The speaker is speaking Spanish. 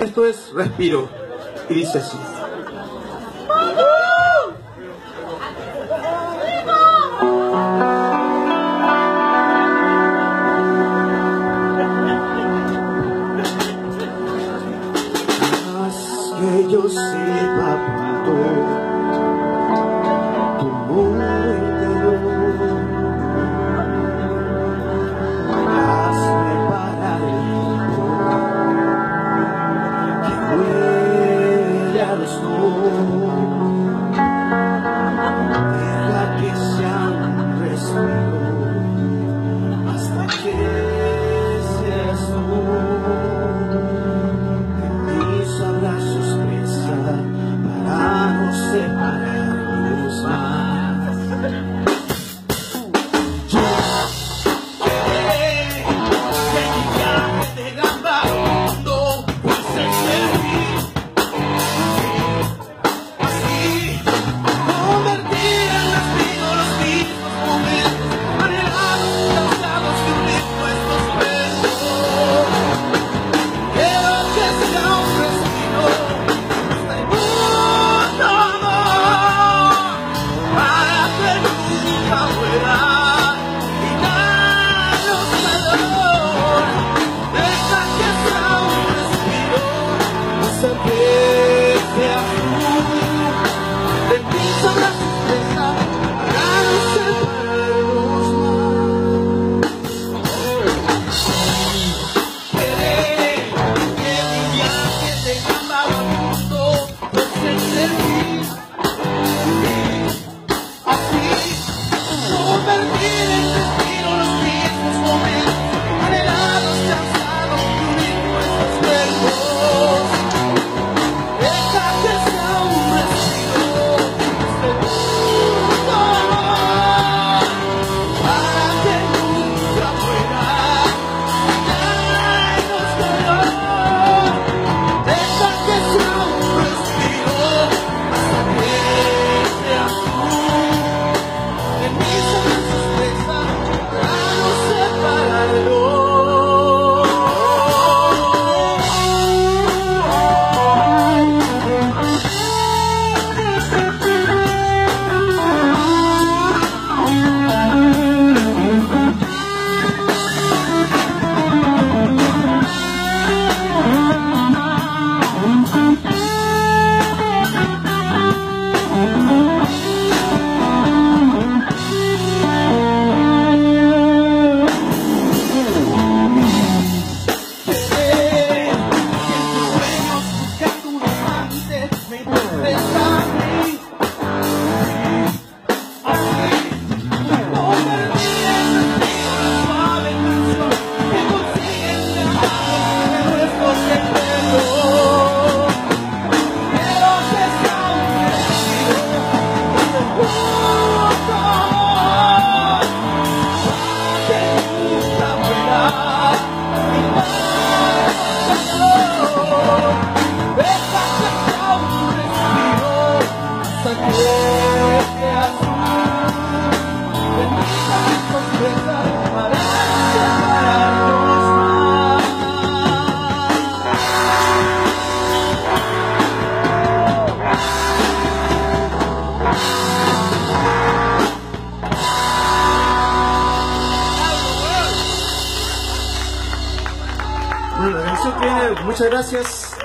Esto es respiro. Y dice así. muchas gracias.